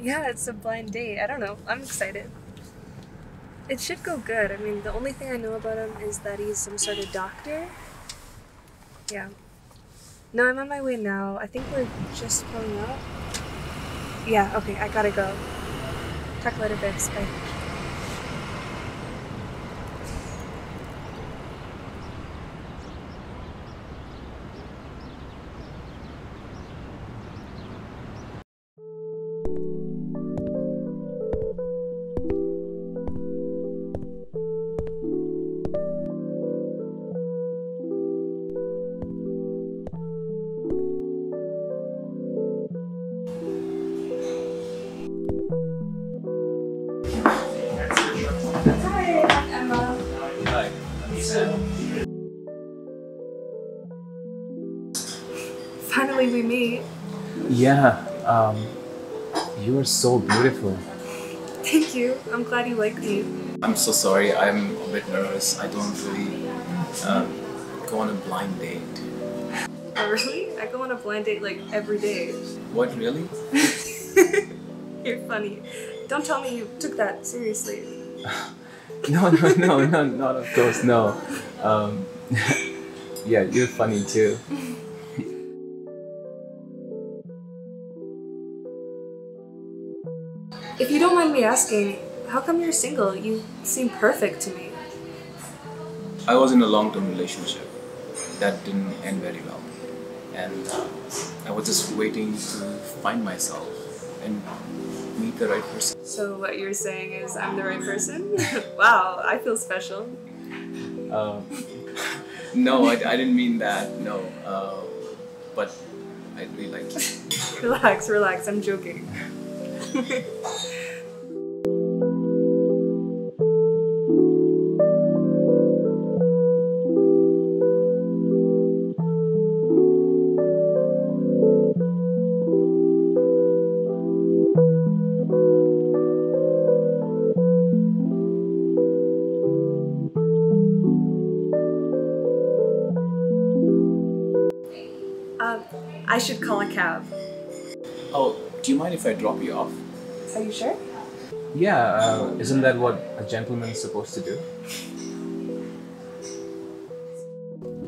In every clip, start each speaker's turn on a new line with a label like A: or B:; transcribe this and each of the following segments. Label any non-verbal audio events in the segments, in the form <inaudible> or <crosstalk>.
A: Yeah, it's a blind date. I don't know. I'm excited. It should go good. I mean, the only thing I know about him is that he's some sort of doctor. Yeah. No, I'm on my way now. I think we're just pulling up. Yeah, okay, I gotta go. Talk later, babes. Bye. Finally, we meet.
B: Yeah, um, you are so beautiful.
A: Thank you. I'm glad you like me.
B: I'm so sorry, I'm a bit nervous. I don't really um, go on a blind date.
A: Oh, really? I go on a blind date like every day.
B: What, really? <laughs>
A: You're funny. Don't tell me you took that seriously. <laughs>
B: No, no, no, no, not of course, no. Um, <laughs> yeah, you're funny too.
A: Asking, how come you're single? You seem perfect to me.
B: I was in a long term relationship that didn't end very well. And uh, I was just waiting to find myself and meet the right person.
A: So, what you're saying is I'm the right person? <laughs> wow, I feel special.
B: Um, <laughs> no, I, I didn't mean that, no. Uh, but I really like you. <laughs>
A: Relax, relax, I'm joking. Cab.
B: Oh, do you mind if I drop you off?
A: Are you sure?
B: Yeah, uh, isn't that what a gentleman's supposed to do?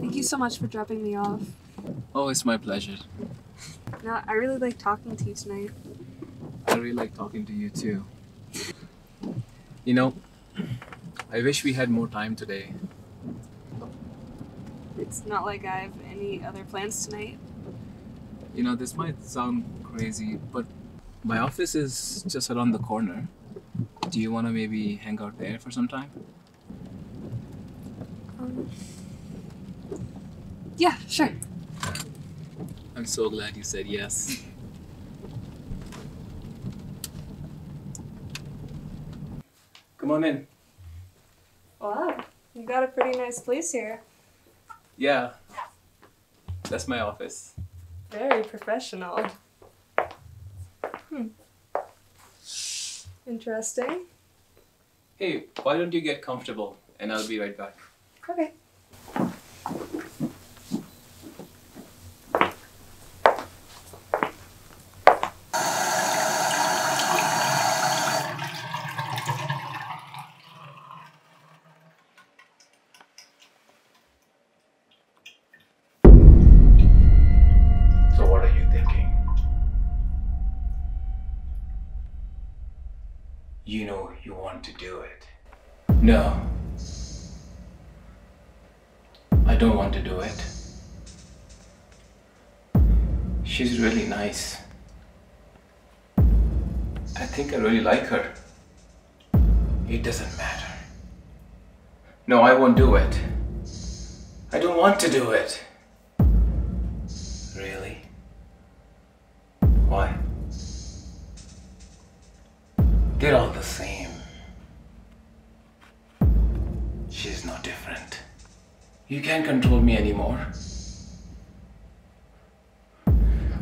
A: Thank you so much for dropping me off.
B: Oh, it's my pleasure.
A: No, I really like talking to you tonight.
B: I really like talking to you too. You know, I wish we had more time today.
A: It's not like I have any other plans tonight.
B: You know, this might sound crazy, but my office is just around the corner. Do you want to maybe hang out there for some time?
A: Um, yeah, sure.
B: I'm so glad you said yes. Come on in.
A: Wow, you got a pretty nice place here.
B: Yeah, that's my office.
A: Very professional. Hmm. Interesting.
B: Hey, why don't you get comfortable and I'll be right back.
A: Okay.
C: You know you want to do it.
B: No. I don't want to do it. She's really nice. I think I really like her.
C: It doesn't matter.
B: No, I won't do it. I don't want to do it.
C: They're all the same. She's no different.
B: You can't control me anymore.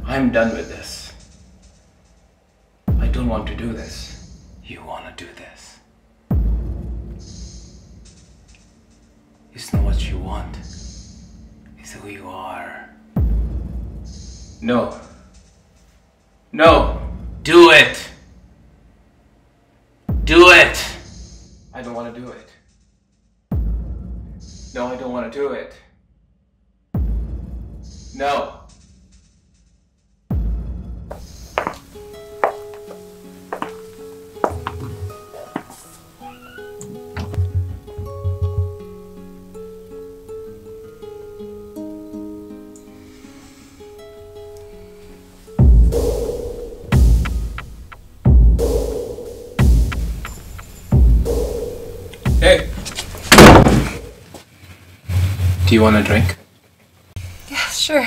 B: I'm done with this. I don't want to do this.
C: You wanna do this.
B: It's not what you want.
C: It's who you are.
B: No. No!
C: Do it! Do it!
B: I don't want to do it. No, I don't want to do it. No. Hey. Do you want a drink?
A: Yeah, sure.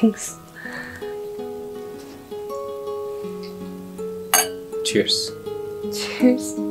A: Thanks.
B: Cheers.
A: Cheers.